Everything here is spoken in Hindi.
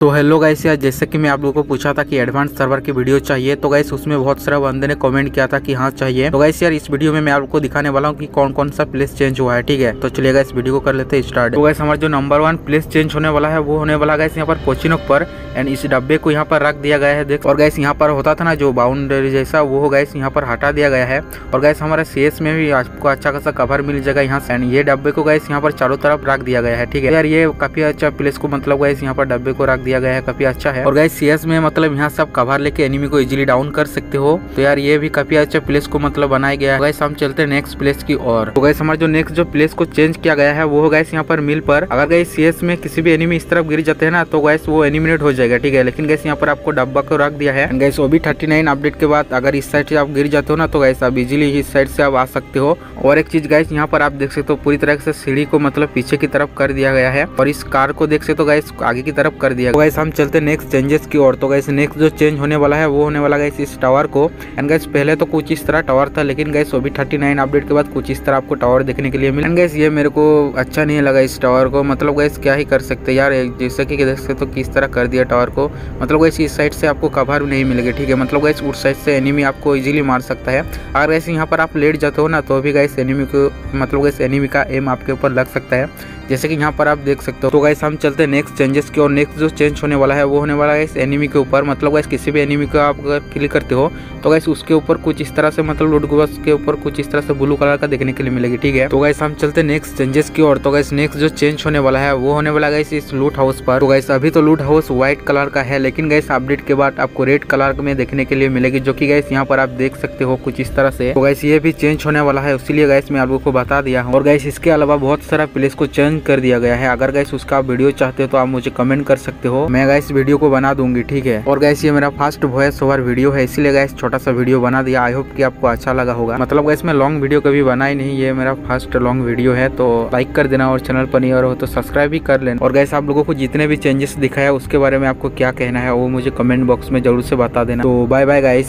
तो हेलो गाइस यार, जैसे कि मैं आप लोगों को पूछा था कि एडवांस सर्वर की वीडियो चाहिए तो गाइस उसमें बहुत सारा बंदे ने कमेंट किया था कि हाँ चाहिए। तो गाइस यार, इस वीडियो में मैं आपको दिखाने वाला हूँ कि कौन कौन सा प्लेस चेंज हुआ है, ठीक है? तो चलिएगा इस वीडियो को कर लेते हैं स्टार्ट तो गाइस हमारा जो नंबर वन प्लेस चेंज होने वाला है, वो होने वाला गाइस यहाँ पर कोचिनोक पर एंड इस डब्बे को यहाँ पर रख दिया गया है, देख। और गैस यहाँ पर होता था ना, जो बाउंड्री जैसा, वो गैस यहाँ पर हटा दिया गया है। और गैस हमारा सीएस में भी आपको अच्छा खासा कवर मिल जाएगा यहाँ से। एंड ये डब्बे को गैस यहाँ पर चारों तरफ़ रख दिया गया है, ठीक है? यार, ये काफ़ी अच्छा प्लेस को मतलब गैस यहाँ पर डब्बे को रख दिया गया है, काफ़ी अच्छा है। और गैस सीएस में मतलब यहाँ से आप कवर लेके एनिमी को इजिली डाउन कर सकते हो। तो यार, ये भी काफ़ी अच्छा प्लेस को मतलब बनाया गया है। हम चलते हैं नेक्स्ट प्लेस की और तो हमारा जो नेक्स्ट जो प्लेस को चेंज किया गया है, वो गैस यहाँ पर मिल पर। अगर गैस सीएस में किसी भी एनिमी इस तरफ़ गिर जाते हैं ना तो गैस वो एनिमिनेट हो जाएगा, ठीक है? लेकिन गैस यहाँ पर आपको डब्बा को रख दिया है। गैस वो भी थर्टी नाइन अपडेट के बाद अगर इस साइड से आप गिर जाते हो ना तो गैस आप इजिली इस साइड से आप आ सकते हो। और एक चीज़ गैस यहाँ पर आप देख सकते हो, पूरी तरह से सीढ़ी को मतलब पीछे की तरफ़ कर दिया गया है। और इस कार को देख सकते हो गैस आगे की तरफ़ कर दिया गैस हम चलते नेक्स्ट चेंजेस की ओर। तो गैस नेक्स्ट जो चेंज होने वाला है, वो होने वाला गैस इस टावर को। एंड गैस पहले तो कुछ इस तरह टावर था, लेकिन वो भी थर्टी नाइन अपडेट के बाद कुछ इस तरह आपको टावर देखने के लिए मिला। गैस ये मेरे को अच्छा नहीं लगा इस टावर को। मतलब गैस क्या ही कर सकते यार जैसे कि देख सकते हो किस तरह कर दिया टावर को। मतलब गैस इस साइड से आपको कवर नहीं मिलेगी, ठीक है? मतलब गैस उस साइड से एनिमी आपको इजीली मार सकता है। अगर ऐसे यहाँ पर आप लेट जाते हो ना तो भी गैस एनिमी को मतलब गैस एनिमी का एम आपके ऊपर लग सकता है। जैसे कि यहाँ पर आप देख सकते हो। तो गैस हम चलते नेक्स्ट चेंजेस की और नेक्स्ट जो चेंज होने वाला है, वो होने वाला है इस एनिमी के ऊपर। मतलब गैस किसी भी एनिमी को आप अगर क्लिक करते हो तो गैस उसके ऊपर कुछ इस तरह से मतलब लूट गुबस के ऊपर कुछ इस तरह से ब्लू कलर का देखने के लिए मिलेगी, ठीक है? तो गैस हम चलते नेक्स्ट चेंजेस की ओर। तो गैस नेक्स्ट जो चेंज होने वाला है, वो होने वाला गैस इस लूट हाउस पर। तो गैस अभी तो लूट हाउस व्हाइट कलर का है, लेकिन गैस अपडेट के बाद आपको रेड कलर में देखने के लिए मिलेगी, जो की गैस यहाँ पर आप देख सकते हो कुछ इस तरह से। तो गैस ये भी चेंज होने वाला है इसीलिए गैस मैं आप लोगों को बता दिया हूँ। और गैस इसके अलावा बहुत सारा प्लेस को चेंज कर दिया गया है। अगर गैस उसका वीडियो चाहते हो तो आप मुझे कमेंट कर सकते हो। मैं गैस वीडियो को बना दूँगी, ठीक है? और गैस ये मेरा फ़र्स्ट वॉइस ओवर वीडियो है, इसीलिए गैस छोटा सा वीडियो बना दिया। आई होप की आपको अच्छा लगा होगा। मतलब गैस मैं लॉन्ग वीडियो कभी बना ही नहीं, ये मेरा फ़र्स्ट लॉन्ग वीडियो है तो लाइक कर देना और चैनल पर नहीं और हो तो सब्सक्राइब भी कर लेना। और गैस आप लोगों को जितने भी चेंजेस दिखाया, उसके बारे में आपको क्या कहना है, वो मुझे कमेंट बॉक्स में ज़रूर से बता देना। तो बाय बाय गाइस